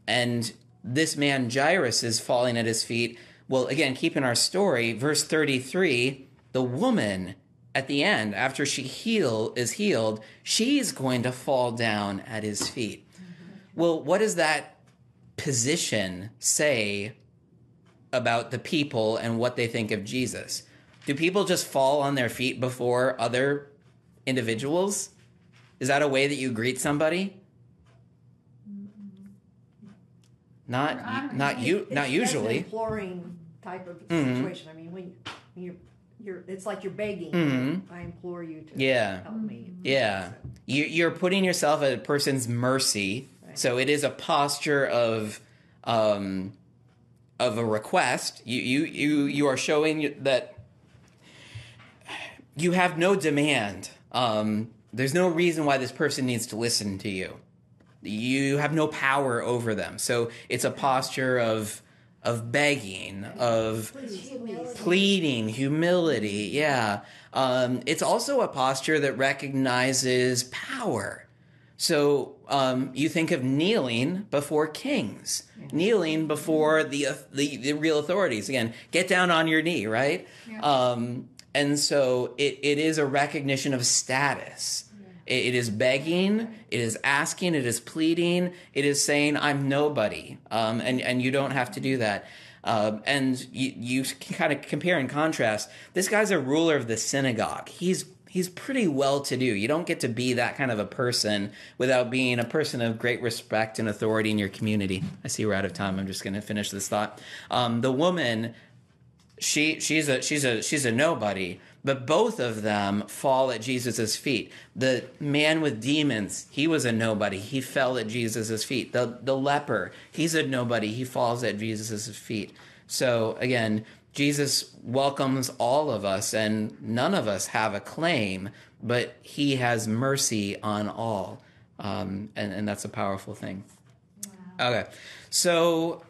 and this man Jairus is falling at his feet. Well, again, keep in our story, verse thirty three, the woman at the end, after she heal is healed, she's going to fall down at his feet. Well, what does that position say about the people and what they think of Jesus? Do people just fall on their feet before other individuals? Is that a way that you greet somebody? Not I'm- not you not usually. imploring type of Mhm. situation. I mean, when you're, you're, it's like you're begging. Mhm. I implore you to Yeah. help me. Yeah. You, you're putting yourself at a person's mercy. Right. So it is a posture of um, of a request. You, you, you, you are showing that you have no demand. Um, there's no reason why this person needs to listen to you. You have no power over them. So it's a posture of of begging, of Humility. pleading, humility. Yeah. Um, it's also a posture that recognizes power. So um, you think of kneeling before kings, kneeling before the, the the real authorities. Again, get down on your knee, right? Yeah. Um, and so it, it is a recognition of status. It, is begging, it is asking, it is pleading, it is saying, I'm nobody. Um, and, and you don't have to do that. Um, and you, you can kind of compare and contrast. This guy's a ruler of the synagogue. He's he's pretty well to do. You don't get to be that kind of a person without being a person of great respect and authority in your community. I see we're out of time. I'm just going to finish this thought. Um, the woman she she's a she's a she's a nobody but both of them fall at jesus' feet. The man with demons he was a nobody. He fell at jesus' feet. The the leper he's a nobody. He falls at jesus' feet. So again jesus welcomes all of us and none of us have a claim but he has mercy on all. Um, and and that's a powerful thing. Okay, so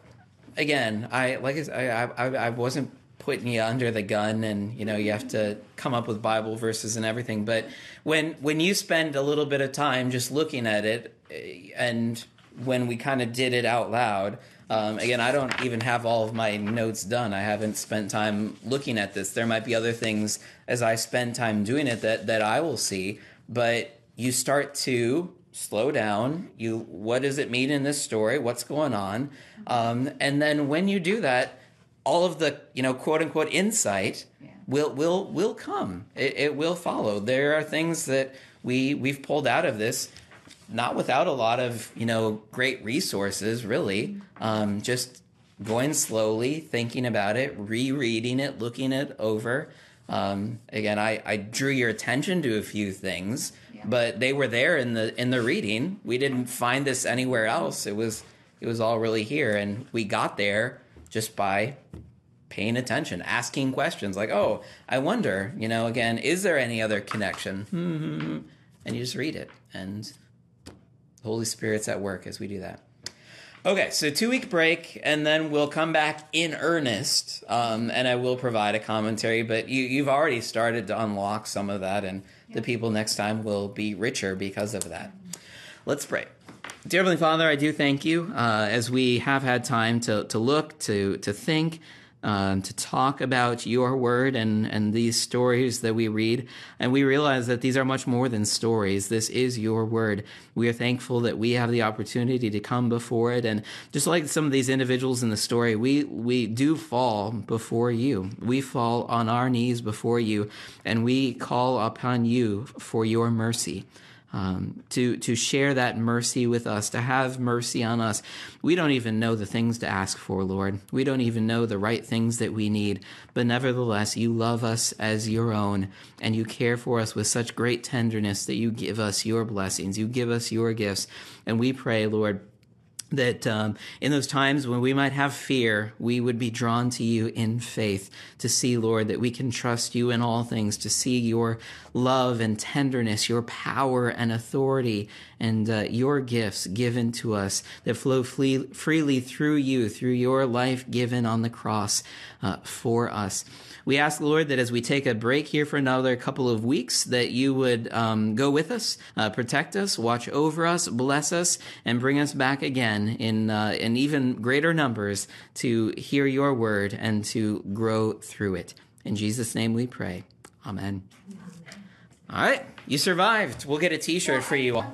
again, I like I, I, I wasn't putting you under the gun, and you know you have to come up with Bible verses and everything. But when when you spend a little bit of time just looking at it, eh, and when we kind of did it out loud. Um, again, I don't even have all of my notes done. I haven't spent time looking at this. There might be other things as I spend time doing it that, that I will see, but you start to slow down you what does it mean in this story what's going on um, and then when you do that all of the you know quote unquote insight Yeah. will will will come. It, it will follow. There are things that we we've pulled out of this not without a lot of you know great resources really. Um, just going slowly thinking about it rereading it looking it over. Um, again I, I drew your attention to a few things Yeah. but they were there in the in the reading. We didn't find this anywhere else. It was it was all really here and we got there just by paying attention asking questions like oh i wonder you know again is there any other connection? And you just read it. And the holy spirit's at work as we do that. Okay so two week break and then we'll come back in earnest um, and i will provide a commentary but you, you've already started to unlock some of that and the people next time will be richer because of that. Let's pray Dear Heavenly Father, I do thank you uh, as we have had time to, to look, to, to think, um, to talk about your word and, and these stories that we read. And we realize that these are much more than stories. This is your word. We are thankful that we have the opportunity to come before it. And just like some of these individuals in the story, we, we do fall before you. We fall on our knees before you, and we call upon you for your mercy um, to to share that mercy with us, to have mercy on us. We don't even know the things to ask for, Lord. We don't even know the right things that we need, but nevertheless, you love us as your own, and you care for us with such great tenderness that you give us your blessings, you give us your gifts, and we pray, Lord that um, in those times when we might have fear, we would be drawn to you in faith to see, Lord, that we can trust you in all things, to see your love and tenderness, your power and authority, and uh, your gifts given to us that flow fle- freely through you, through your life given on the cross uh, for us. We ask, Lord, that as we take a break here for another couple of weeks, that you would um, go with us, uh, protect us, watch over us, bless us, and bring us back again in uh, in even greater numbers to hear your word and to grow through it. In Jesus' name we pray. Amen. Amen. All right, you survived. We'll get a T-shirt for you all.